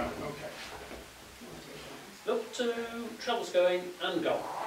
okay. Look to travels going and gone.